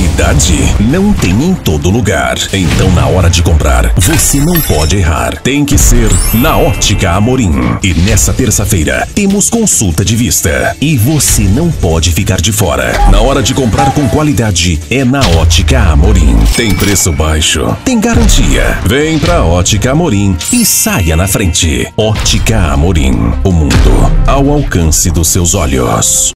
Qualidade não tem em todo lugar. Então, na hora de comprar, você não pode errar. Tem que ser na Ótica Amorim. E nessa terça-feira, temos consulta de vista. E você não pode ficar de fora. Na hora de comprar com qualidade, é na Ótica Amorim. Tem preço baixo, tem garantia. Vem pra Ótica Amorim e saia na frente. Ótica Amorim. O mundo ao alcance dos seus olhos.